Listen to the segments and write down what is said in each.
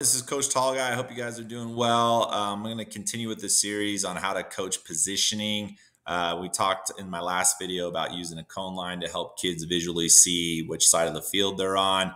This is Coach Tall Guy. I hope you guys are doing well. Um, I'm going to continue with this series on how to coach positioning. Uh, we talked in my last video about using a cone line to help kids visually see which side of the field they're on.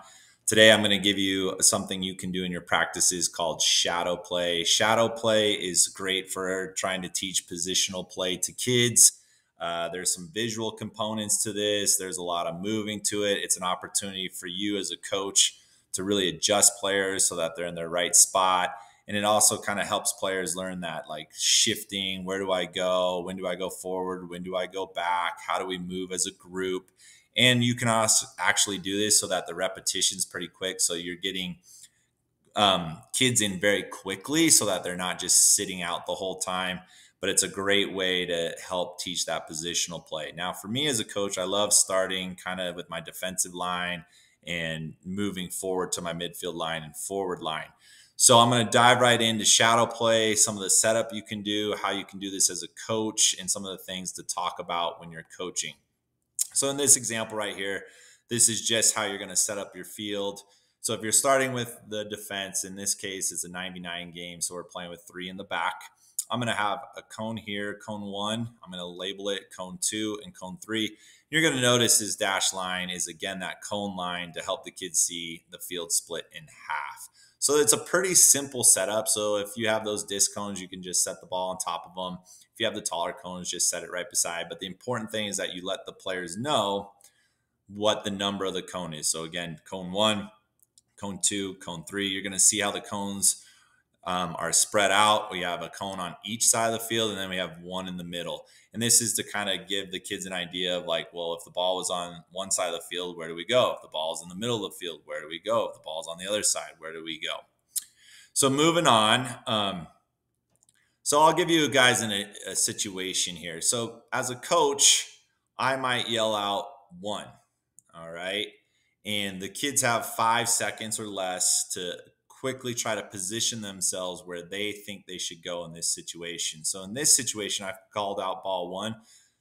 Today, I'm going to give you something you can do in your practices called shadow play. Shadow play is great for trying to teach positional play to kids. Uh, there's some visual components to this, there's a lot of moving to it. It's an opportunity for you as a coach to really adjust players so that they're in their right spot. And it also kind of helps players learn that like shifting, where do I go? When do I go forward? When do I go back? How do we move as a group? And you can also actually do this so that the repetition is pretty quick. So you're getting um, kids in very quickly so that they're not just sitting out the whole time. But it's a great way to help teach that positional play. Now, for me as a coach, I love starting kind of with my defensive line and moving forward to my midfield line and forward line. So I'm going to dive right into shadow play, some of the setup you can do, how you can do this as a coach, and some of the things to talk about when you're coaching. So in this example right here, this is just how you're going to set up your field. So if you're starting with the defense, in this case, it's a 99 game, so we're playing with three in the back. I'm going to have a cone here, cone one. I'm going to label it cone two and cone three. You're going to notice his dash line is again that cone line to help the kids see the field split in half. So it's a pretty simple setup. So if you have those disc cones, you can just set the ball on top of them. If you have the taller cones, just set it right beside. But the important thing is that you let the players know what the number of the cone is. So again, cone one, cone two, cone three. You're going to see how the cones um, are spread out. We have a cone on each side of the field, and then we have one in the middle. And this is to kind of give the kids an idea of like, well, if the ball was on one side of the field, where do we go? If the ball is in the middle of the field, where do we go? If the ball's on the other side, where do we go? So moving on. Um, so I'll give you guys in a, a situation here. So as a coach, I might yell out one. All right. And the kids have five seconds or less to quickly try to position themselves where they think they should go in this situation. So in this situation, I've called out ball one.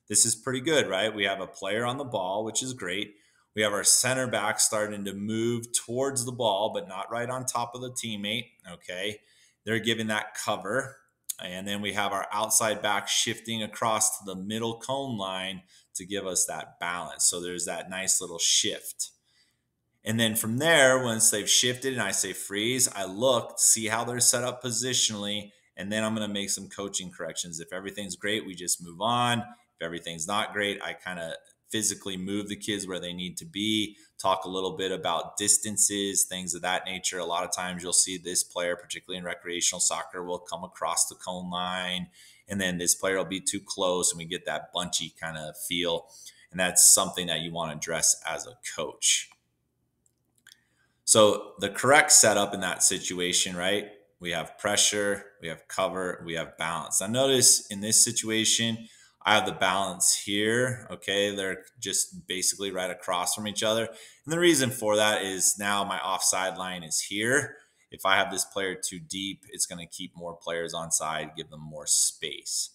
This is pretty good, right? We have a player on the ball, which is great. We have our center back starting to move towards the ball, but not right on top of the teammate. Okay. They're giving that cover. And then we have our outside back shifting across to the middle cone line to give us that balance. So there's that nice little shift. And then from there, once they've shifted and I say freeze, I look, see how they're set up positionally, and then I'm going to make some coaching corrections. If everything's great, we just move on. If everything's not great, I kind of physically move the kids where they need to be, talk a little bit about distances, things of that nature. A lot of times you'll see this player, particularly in recreational soccer, will come across the cone line, and then this player will be too close, and we get that bunchy kind of feel. And that's something that you want to address as a coach. So the correct setup in that situation, right? We have pressure, we have cover, we have balance. Now notice in this situation, I have the balance here. Okay, they're just basically right across from each other. And the reason for that is now my offside line is here. If I have this player too deep, it's going to keep more players on side, give them more space.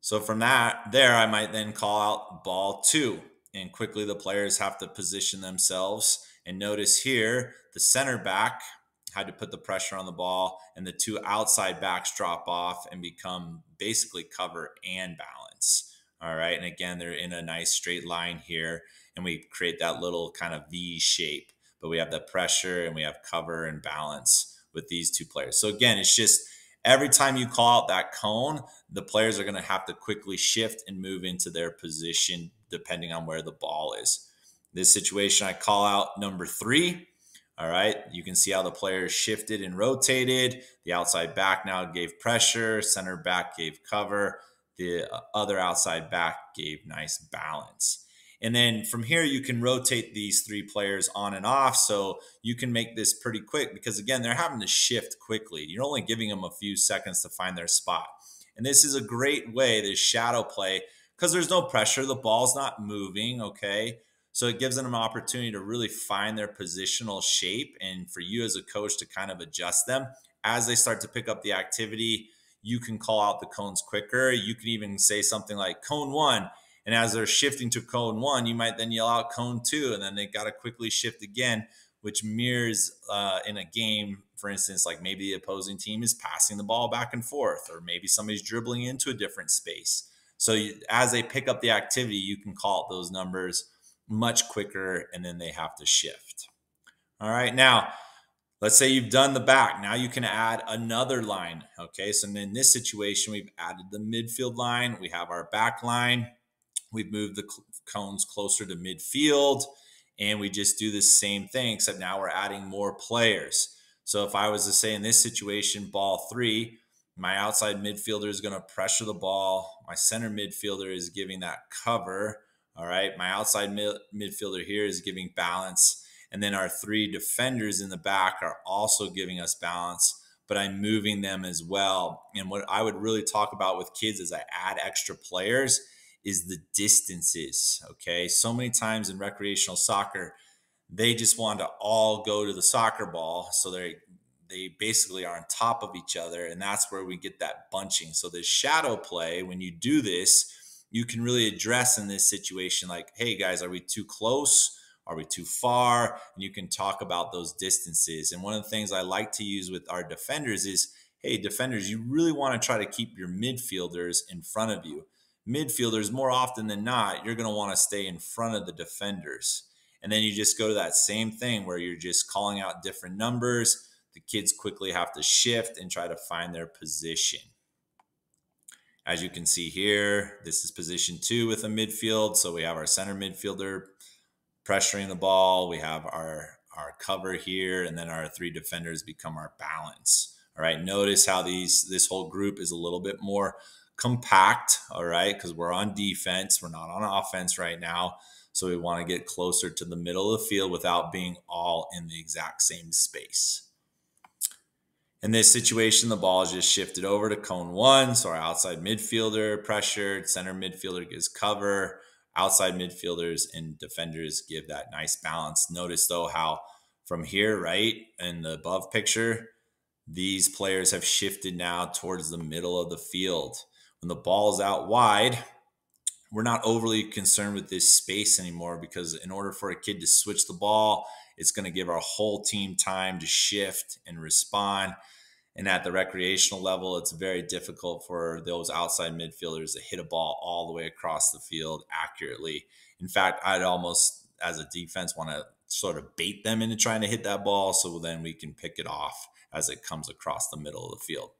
So from that, there, I might then call out ball two. And quickly the players have to position themselves and notice here, the center back had to put the pressure on the ball, and the two outside backs drop off and become basically cover and balance. All right. And again, they're in a nice straight line here, and we create that little kind of V shape. But we have the pressure and we have cover and balance with these two players. So again, it's just every time you call out that cone, the players are going to have to quickly shift and move into their position depending on where the ball is. This situation, I call out number three. All right. You can see how the players shifted and rotated. The outside back now gave pressure, center back gave cover, the uh, other outside back gave nice balance. And then from here, you can rotate these three players on and off. So you can make this pretty quick because, again, they're having to shift quickly. You're only giving them a few seconds to find their spot. And this is a great way, this shadow play, because there's no pressure. The ball's not moving. Okay. So it gives them an opportunity to really find their positional shape and for you as a coach to kind of adjust them as they start to pick up the activity. You can call out the cones quicker. You can even say something like cone one. And as they're shifting to cone one, you might then yell out cone two, and then they got to quickly shift again. which mirrors uh, in a game, for instance, like maybe the opposing team is passing the ball back and forth, or maybe somebody's dribbling into a different space. So you, as they pick up the activity, you can call out those numbers much quicker, and then they have to shift. All right, now let's say you've done the back. Now you can add another line. Okay, so in this situation, we've added the midfield line. We have our back line. We've moved the cones closer to midfield and we just do the same thing, except now we're adding more players. So if I was to say in this situation, ball three, my outside midfielder is going to pressure the ball. My center midfielder is giving that cover. All right. My outside mid- midfielder here is giving balance. And then our three defenders in the back are also giving us balance, but I'm moving them as well. And what I would really talk about with kids as I add extra players is the distances. Okay. So many times in recreational soccer, they just want to all go to the soccer ball. So they they basically are on top of each other. And that's where we get that bunching. So the shadow play, when you do this, you can really address in this situation like, hey guys, are we too close? Are we too far? And you can talk about those distances. And one of the things I like to use with our defenders is, hey, defenders, you really want to try to keep your midfielders in front of you midfielders, more often than not, you're going to want to stay in front of the defenders. And then you just go to that same thing where you're just calling out different numbers. The kids quickly have to shift and try to find their position. As you can see here, this is position two with a midfield. So we have our center midfielder pressuring the ball. We have our, our cover here, and then our three defenders become our balance. All right. Notice how these this whole group is a little bit more compact, all right, because we're on defense. We're not on offense right now. So we want to get closer to the middle of the field without being all in the exact same space. In this situation, the ball is just shifted over to cone one. So our outside midfielder pressured, center midfielder gives cover, outside midfielders and defenders give that nice balance. Notice though how from here, right, in the above picture, these players have shifted now towards the middle of the field when the ball is out wide, we're not overly concerned with this space anymore because in order for a kid to switch the ball, it's going to give our whole team time to shift and respond. And at the recreational level, it's very difficult for those outside midfielders to hit a ball all the way across the field accurately. In fact, I'd almost, as a defense, want to sort of bait them into trying to hit that ball so then we can pick it off as it comes across the middle of the field.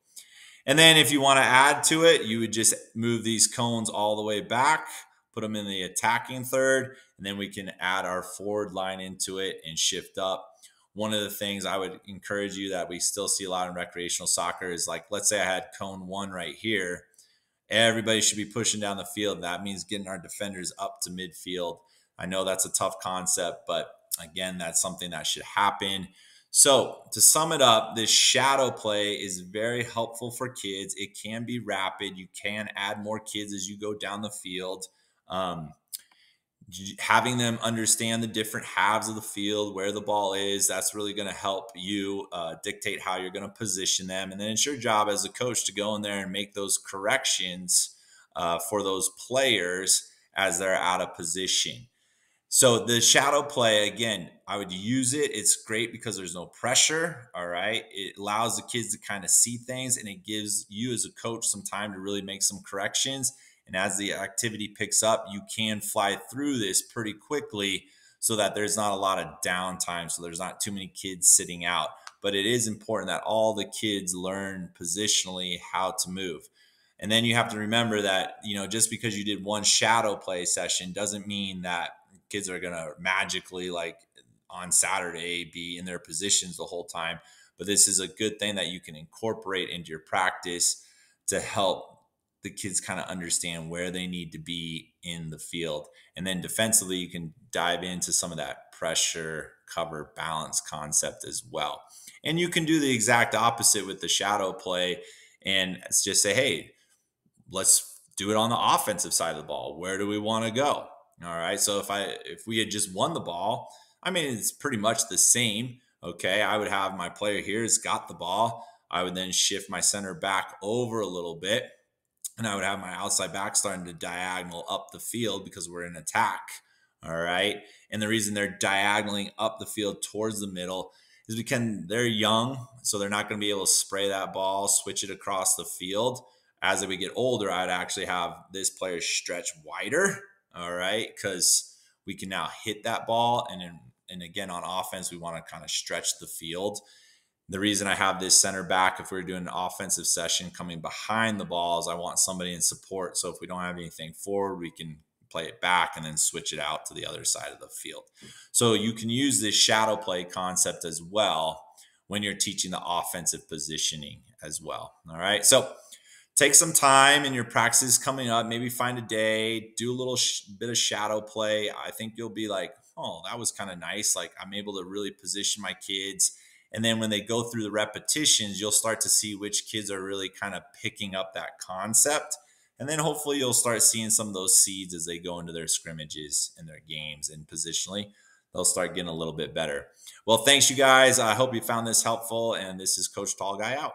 And then if you want to add to it, you would just move these cones all the way back, put them in the attacking third, and then we can add our forward line into it and shift up. One of the things I would encourage you that we still see a lot in recreational soccer is like, let's say I had cone one right here. Everybody should be pushing down the field. That means getting our defenders up to midfield. I know that's a tough concept, but again, that's something that should happen. So, to sum it up, this shadow play is very helpful for kids. It can be rapid. You can add more kids as you go down the field. Um, having them understand the different halves of the field, where the ball is, that's really going to help you uh, dictate how you're going to position them. And then it's your job as a coach to go in there and make those corrections uh, for those players as they're out of position. So the shadow play again, I would use it. It's great because there's no pressure. All right. It allows the kids to kind of see things and it gives you as a coach some time to really make some corrections. And as the activity picks up, you can fly through this pretty quickly so that there's not a lot of downtime. So there's not too many kids sitting out. But it is important that all the kids learn positionally how to move. And then you have to remember that, you know, just because you did one shadow play session doesn't mean that kids are going to magically like on Saturday be in their positions the whole time. But this is a good thing that you can incorporate into your practice to help the kids kind of understand where they need to be in the field. And then defensively, you can dive into some of that pressure, cover, balance concept as well. And you can do the exact opposite with the shadow play and just say, hey, let's do it on the offensive side of the ball. Where do we want to go? All right. So if I if we had just won the ball, I mean it's pretty much the same. Okay. I would have my player here has got the ball. I would then shift my center back over a little bit. And I would have my outside back starting to diagonal up the field because we're in attack. All right. And the reason they're diagonaling up the field towards the middle is because they're young, so they're not going to be able to spray that ball, switch it across the field. As we get older, I'd actually have this player stretch wider. All right. Because we can now hit that ball. And, in, and again, on offense, we want to kind of stretch the field. The reason I have this center back, if we're doing an offensive session coming behind the balls, I want somebody in support. So if we don't have anything forward, we can play it back and then switch it out to the other side of the field. So you can use this shadow play concept as well when you're teaching the offensive positioning as well. All right. So take some time in your practices coming up. Maybe find a day, do a little bit of shadow play. I think you'll be like, oh, that was kind of nice. Like I'm able to really position my kids. And then when they go through the repetitions, you'll start to see which kids are really kind of picking up that concept and then hopefully you'll start seeing some of those seeds as they go into their scrimmages and their games and positionally they'll start getting a little bit better. Well, thanks you guys. I hope you found this helpful and this is coach tall guy out.